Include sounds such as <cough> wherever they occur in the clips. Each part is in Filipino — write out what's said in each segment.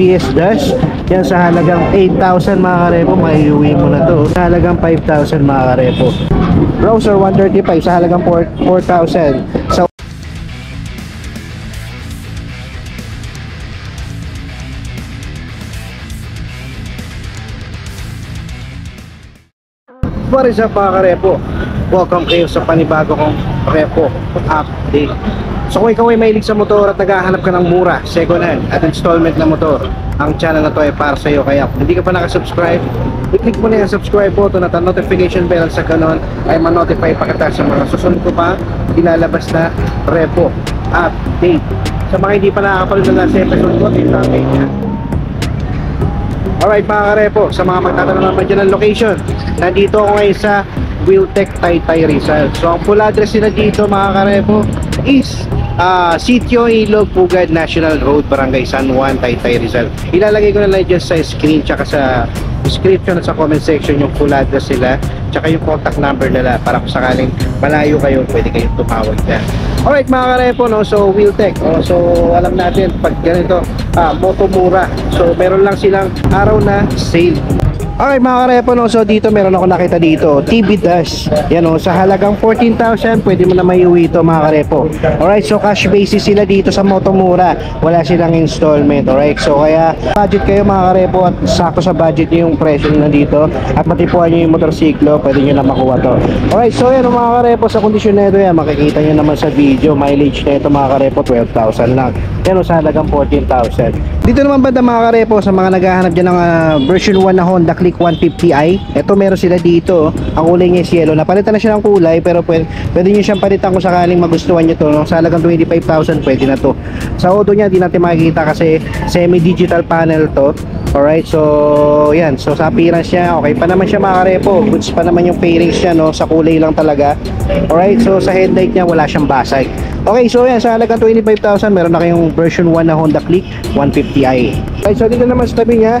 TBS Dash. Yan sa halagang 8,000 mga karepo, maiuwi mo na to. Sa halagang 5,000 mga karepo. Browser 135 sa halagang 4 4,000. Sa What is up mga karepo? Welcome kayo sa panibago kong repo update. So kung ikaw ay mahilig sa motor at naghahanap ka ng mura, second hand at installment na motor, ang channel na to ay para sa iyo. Kaya kung hindi ka pa nakasubscribe, i-click mo na yung subscribe button at ang notification bell sa kanon ay ma-notify pa kita sa mga susunod ko pa ilalabas na repo update. Sa mga hindi pa nakakapanood na last episode ko, ito ang niya. Alright mga karepo, sa mga magtatanong naman dyan ng location, nandito ako ngayon sa Wiltec Taytay Rizal. So ang full address nila dito mga karepo is uh, Sitio Ilog Pugad National Road, Barangay San Juan, Taytay Rizal. Ilalagay ko na lang dyan sa screen tsaka sa description at sa comment section yung full address nila tsaka yung contact number nila para kung sakaling malayo kayo, pwede kayong tumawag dyan. Alright mga karepo, no? so Wheeltech, oh, so alam natin pag ganito, ah, Motomura, so meron lang silang araw na sale. Okay mga karepo, no? so dito meron ako nakita dito, TV Dash, yan o, sa halagang 14,000, pwede mo na maiuwi ito mga karepo. Alright, so cash basis sila dito sa Motomura, wala silang installment, alright, so kaya budget kayo mga karepo at sakto sa budget nyo yung presyo na dito at matipuan nyo yung motorsiklo, pwede nyo na makuha to. Alright, so yan mga karepo, sa kondisyon na ito yan, makikita nyo naman sa video, mileage na ito mga karepo, 12,000 lang. Yan o, sa halagang 14,000. Dito naman banda mga karepo, sa mga naghahanap dyan ng ah, version 1 na Honda Click 150i, ito meron sila dito, ang kulay niya is yellow. Napalitan na siya ng kulay, pero pwede, pwede nyo siyang palitan kung sakaling magustuhan nyo to. No? Sa halagang 25,000, pwede na to. Sa auto niya, di natin makikita kasi semi-digital panel to. Alright, so yan. So sa appearance niya, okay pa naman siya mga karepo. Goods pa naman yung fairings niya, no? Sa kulay lang talaga. Alright, so sa headlight niya, wala siyang basag. Okay, so yan, sa halagang 25,000, meron na kayong version 1 na Honda Click 150i. Okay, so dito naman sa tabi niya,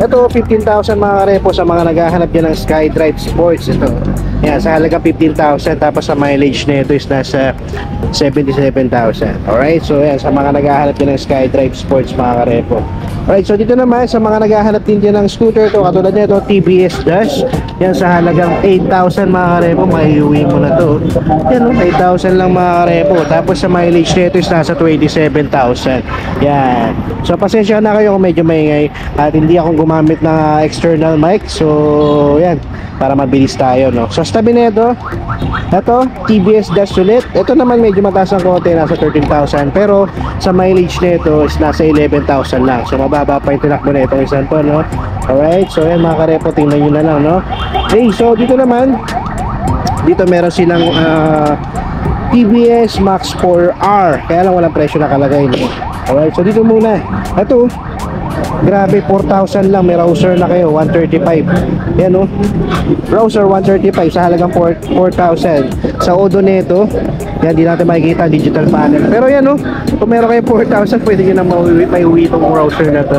ito 15,000 mga karepo sa mga naghahanap dyan ng SkyDrive Sports. Ito, yan, sa halagang 15,000, tapos sa mileage na ito is nasa 77,000. Alright, so yan, sa mga naghahanap dyan ng SkyDrive Sports mga karepo. Alright, so dito naman sa mga naghahanap din dyan ng scooter to katulad nito TBS Dash. Yan sa halagang 8,000 mga karepo, maiuwi mo na to. Yan, oh, 8,000 lang mga karepo. Tapos sa mileage nito is nasa 27,000. Yan. So pasensya na kayo kung medyo maingay at hindi akong gumamit ng external mic. So yan, para mabilis tayo no. So sa tabi nito, ito TBS Dash ulit. Ito naman medyo mataas ang konti, nasa 13,000 pero sa mileage nito is nasa 11,000 lang. So mababa pa yung tinakbo na itong isang to no. Alright, so yan mga karepo, tingnan nyo na lang no. Okay, so dito naman, dito meron silang uh, TBS Max 4R. Kaya lang walang presyo nakalagay no. Alright, so dito muna. Ito, grabe 4,000 lang. May browser na kayo, 135. Yan o. Browser 135 sa halagang 4 4,000. Sa Odo nito, yan, di natin makikita digital panel. Pero yan o, kung meron kayo 4,000, pwede nyo na mauwi, mauwi itong browser na to.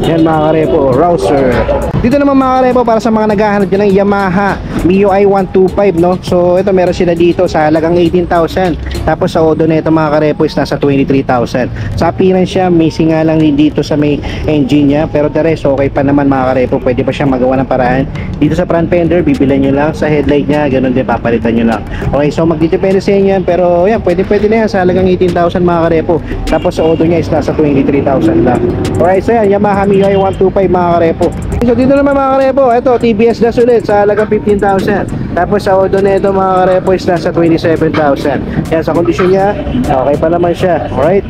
Yan mga karepo, browser. Dito naman mga karepo, para sa mga naghahanap dyan ng Yamaha MIUI 125, no? So, ito meron sila dito sa halagang 18,000. Tapos sa Odo nito mga karepo is nasa 23,000. Sa appearance siya, missing nga lang dito sa may engine niya. Pero the rest, okay pa naman mga karepo. Pwede pa siya magawa ng paraan. Dito sa front fender, bibilan nyo lang. Sa headlight niya, ganun din, papalitan nyo lang. Okay, so magdidepende sa inyo yan. Pero yan, pwede pwede na yan sa halagang 18,000 mga karepo. Tapos sa Odo niya is nasa 23,000 lang. Alright, so yan, Yamaha MIUI 125 mga karepo. So dito naman mga karepo, ito TBS na sulit sa halagang 15,000. Tapos sa Odo nito mga karepo is nasa 27,000. Yan, sa kondisyon niya, okay pa naman siya. Alright?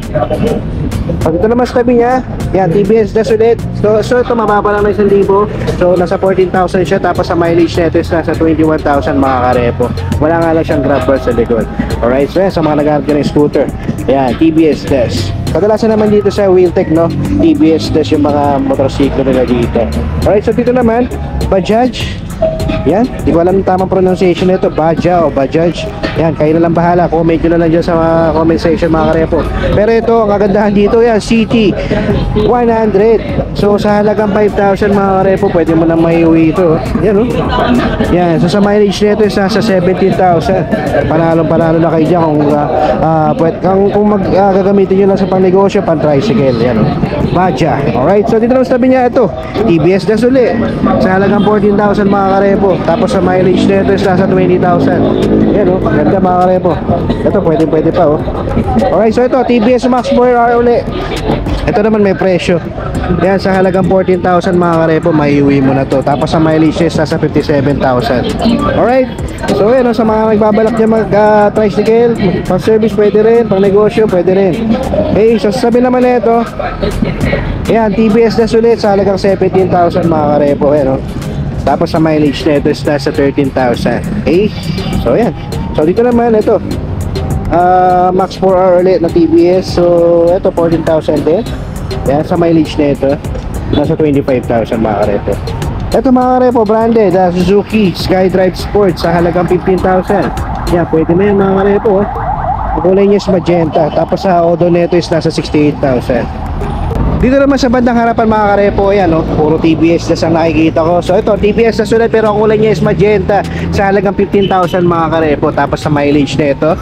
Pag ito naman sa niya, yan, TBS na sulit. So, so ito mababa lang ng 1,000. So, nasa 14,000 siya. Tapos sa mileage nito is nasa 21,000 mga karepo. Wala nga lang siyang grab bar sa likod. Alright, so yan, sa mga ka ng scooter. Yan, TBS Dash. Kadalasan naman dito sa Wheeltech, no? TBS Dash yung mga motorsiklo nila dito. Alright, so dito naman, Bajaj. Yan, di ko alam yung tamang pronunciation nito, Baja o Bajaj. Yan, kayo na lang bahala. Comment nyo na lang dyan sa mga comment section mga karepo. Pero ito, ang kagandahan dito yan, CT 100. So sa halagang 5,000 mga karepo, pwede mo na may uwi ito. Yan oh. Yan, so sa mileage nito is nasa 17,000. Panalo panalo na kayo dyan kung uh, uh, pwede, kung, kung mag, uh, gagamitin nyo lang sa pangnegosyo, pan tricycle. Yan oh. Baja. Alright, so dito naman sa tabi niya ito, TBS na suli. Sa halagang 14,000 mga karepo. Tapos sa mileage nito is nasa 20,000. Yan oh, ganda mga karepo. Ito pwede pwede pa oh. Alright, so ito TBS Max 4R uli. Ito naman may presyo. Yan sa halagang 14,000 mga karepo, maiuwi mo na to. Tapos sa mileage nasa 57,000. Alright. So yan oh, sa mga nagbabalak niya mag uh, tricycle, pang service pwede rin, pang negosyo pwede rin. Okay, so sabi naman nito, yan TBS na sulit sa halagang 17,000 mga karepo. Yan oh. Tapos sa mileage nito is nasa 13,000. Okay? So yan. So dito naman ito. Ah, Max 4R ulit na TBS. So ito 14,000 din. Yan sa mileage nito. Nasa 25,000 mga karepo. Ito mga karepo branded ah, Suzuki Skydrive Sport sa halagang 15,000. Yan, pwede na yan mga karepo. Oh. Ang kulay niya is magenta. Tapos sa odo nito is nasa 68,000. Dito naman sa bandang harapan mga karepo, ayan oh, puro TBS na ang nakikita ko. So ito, TBS na sulit pero ang kulay niya is magenta sa halagang 15,000 mga karepo. Tapos sa mileage na ito,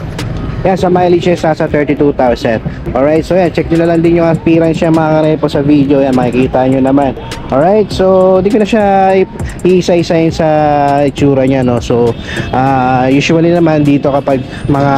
yan, sa mileage is nasa 32,000. Alright, so yan, check nyo na lang din yung appearance niya mga karepo sa video. Yan, makikita nyo naman. Alright, so di ko na siya iisa-isayin sa itsura niya, no? So, uh, usually naman dito kapag mga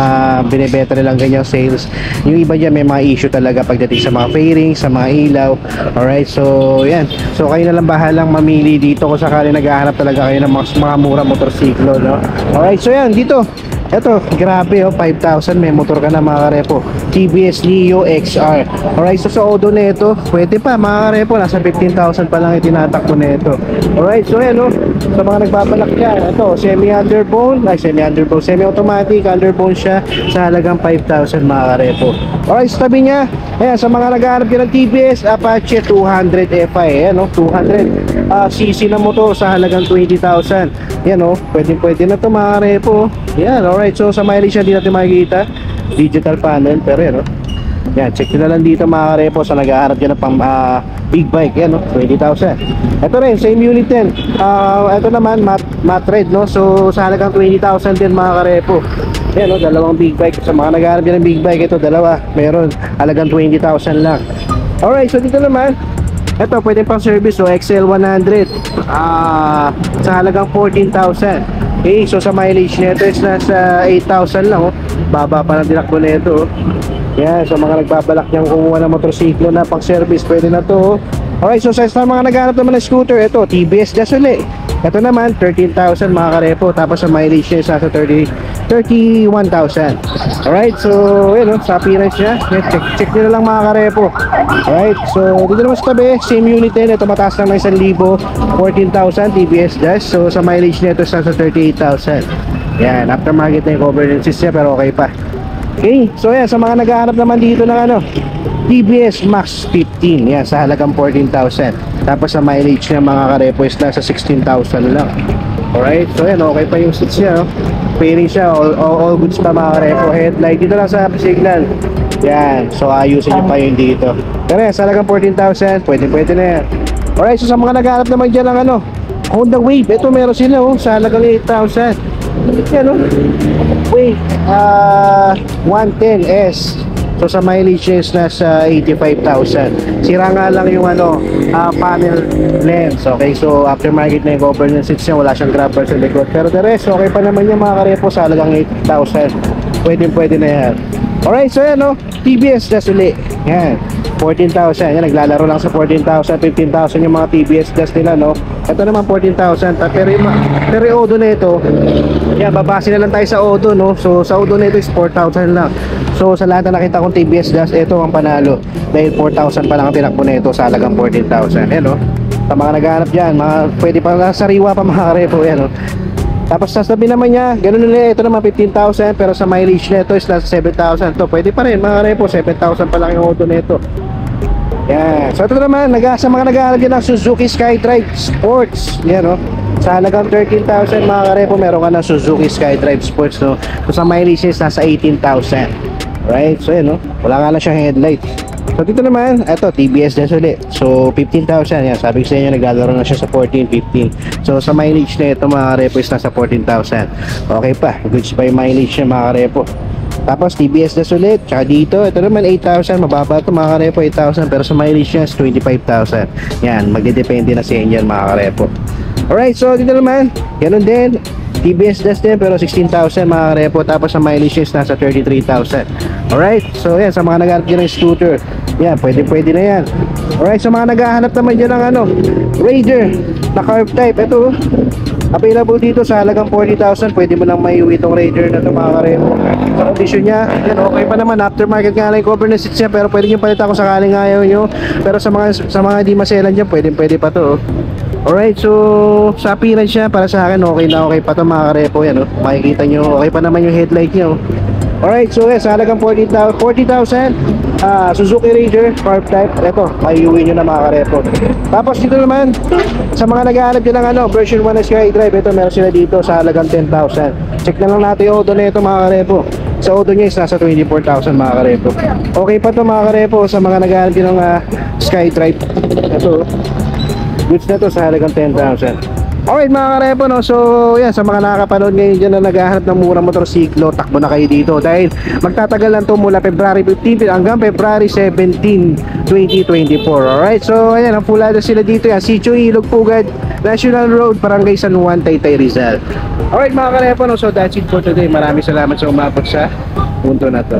binibeta nilang ganyang sales, yung iba dyan may mga issue talaga pagdating sa mga fairings, sa mga ilaw. Alright, so yan. So, kayo na lang bahalang mamili dito kung sakali naghahanap talaga kayo ng mga, mga mura motorsiklo, no? Alright, so yan, dito. Ito, grabe oh, 5,000 may motor ka na mga karepo. TBS Neo XR. Alright, so sa Odo na ito, pwede pa mga karepo, nasa 15,000 pa lang itinatakbo na ito. Alright, so yan oh, sa mga nagbabalak dyan, ito, semi-underbone, ay semi-underbone, semi-automatic, underbone siya sa halagang 5,000 mga karepo. Alright, sa tabi niya, ayan, sa mga naghahanap dyan ng TBS, Apache 200 FI, ayan oh, 200 uh, cc na motor sa halagang 20,000. Yan oh, pwede pwede na to mga karepo. Yan, alright. So sa mileage yan, di natin makikita. Digital panel, pero yan, oh. Yan, check na lang dito mga karepo sa nag-aarap dyan ng pang ah, big bike. Yan, oh, 20,000. Ito rin, same unit din. Ah, ito naman, mat, mat no? So sa halagang 20,000 din mga karepo. Yan, oh, dalawang big bike. Sa mga nag-aarap dyan ng big bike, ito dalawa. Meron, halagang 20,000 lang. Alright, so dito naman, ito, pwede pang service, so XL100. Ah, sa halagang 14,000. Okay, so sa mileage nito is nasa 8,000 lang, oh. Baba pa ng tinakbo nito, oh. Yan, sa mga nagbabalak niyang kumuha ng motorsiklo na pang service, pwede na to, oh. Alright, so sa mga naghanap naman ng scooter, ito, TBS gas uli. Ito naman, 13,000 mga karepo. Tapos sa mileage niya, nasa 30, 31,000. Alright, so, yun, oh, sa appearance niya. Check, check nyo na lang mga karepo. Alright, so, dito naman sa tabi, same unit din. Ito mataas lang ng 1,000. 14,000 TBS dash. So, sa mileage niya, ito is nasa 38,000. Yan, aftermarket na yung cover assist niya, pero okay pa. Okay, so yan, sa mga naghahanap naman dito ng ano, TBS Max 15, yan, sa halagang 14,000. Tapos sa mileage niya mga karepo is nasa 16,000 lang. Alright, so yan, okay pa yung seats niya, no? Pairing siya, all, all, all goods pa mga karepo. Headlight, dito lang sa signal. Yan, so ayusin niyo pa yung dito. Pero yan, sa halagang 14,000, pwede pwede na yan. Alright, so sa mga naghahanap naman dyan ng ano, Honda Wave, ito meron sila oh, sa halagang 8,000. Yan oh. Wave, ah, 110S. So sa mileage is nasa 85,000. Sira nga lang yung ano, ah, panel lens. Okay, so aftermarket na yung governance seats niya, wala siyang grabber sa likod. Pero the rest, okay pa naman yung mga karepo sa halagang 8,000. Pwede pwede na yan. Alright, so yan no, TBS das uli. Yan, 14,000. Yan, naglalaro lang sa 14,000, 15,000 yung mga TBS das nila, no? Ito naman 14,000. Ta- Pero yung, pero yung Odo na ito, yan, babase na lang tayo sa Odo, no? So, sa Odo na ito is 4,000 lang. So, sa lahat na nakita kong TBS das, ito ang panalo. Dahil 4,000 pa lang ang tinakbo na ito sa halagang 14,000. Yan, no? Sa mga naghahanap dyan, mga, pwede pa sariwa pa <laughs> mga karepo, yan, no? Tapos sa sabi naman niya, ganun ulit, ito naman 15,000 pero sa mileage nito is nasa 7,000. To pwede pa rin mga repo, 7,000 pa lang yung auto nito. Yan. So ito naman, nag sa mga nag-aaral ng Suzuki Skydrive Sports. Yan oh. Sa halagang 13,000 mga karepo, meron ka ng Suzuki SkyDrive Sports, no? So sa mileage is nasa 18,000. Right? So yun, no? Wala nga lang siyang headlight. So dito naman, eto, TBS din ulit. So 15,000, yan. Sabi ko sa inyo, naglalaro na siya sa 14, 15. So sa mileage na ito mga karepo is nasa 14,000. Okay pa, goods yung mileage niya mga karepo. Tapos TBS na sulit. Tsaka dito, ito naman 8,000. Mababa ito mga karepo, 8,000. Pero sa mileage niya is 25,000. Yan, magdedepende na sa inyo yan mga karepo. Alright, so dito naman, ganun din. TBS das din pero 16,000 mga karepo. Tapos sa mileage is nasa 33,000. Alright, so yan, sa mga naghahanap dyan ng scooter. Yan, pwede pwede na yan. Alright, sa mga naghahanap naman dyan ng ano, Raider na carb type. Ito, Available dito sa halagang 40,000 Pwede mo lang maiuwi itong Raider na ito mga karepo Sa condition niya yan, Okay pa naman Aftermarket nga lang cover na seats niya Pero pwede nyo palitan kung sakaling ayaw nyo Pero sa mga sa mga di maselan dyan Pwede pwede pa to oh. Alright so Sa appearance niya para sa akin Okay na okay pa to mga karepo. Yan, oh. Makikita nyo Okay pa naman yung headlight niya oh. Alright, so yes, halagang 40,000 40,000 ah, Suzuki Raider Carb type. Ito, maiuwi nyo na mga karepo. Tapos dito naman Sa mga naghahanap dyan ng ano, version 1 na SkyDrive Ito, meron sila dito sa halagang 10,000 Check na lang natin yung Odo na ito mga karepo. Sa Odo niya is nasa 24,000 mga karepo. Okay pa to mga karepo Sa mga naghahanap dyan ng ah, SkyDrive Ito, goods na to sa halagang 10,000 Alright mga karepo no, so yan sa mga nakakapanood ngayon dyan na naghahanap ng murang motorsiklo, takbo na kayo dito dahil magtatagal lang to mula February 15 hanggang February 17, 2024 Alright, so ayan, ang full address sila dito. Yan, Sitio Ilog Pugad, National Road, Barangay San Juan, Taytay Rizal. Alright mga karepo no, so that's it for today, maraming salamat sa umabot sa punto na to